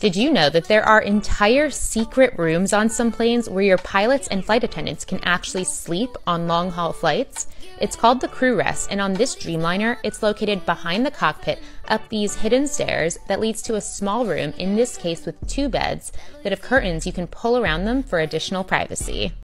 Did you know that there are entire secret rooms on some planes where your pilots and flight attendants can actually sleep on long haul flights? It's called the crew rest, and on this Dreamliner, it's located behind the cockpit up these hidden stairs that leads to a small room, in this case with two beds that have curtains you can pull around them for additional privacy.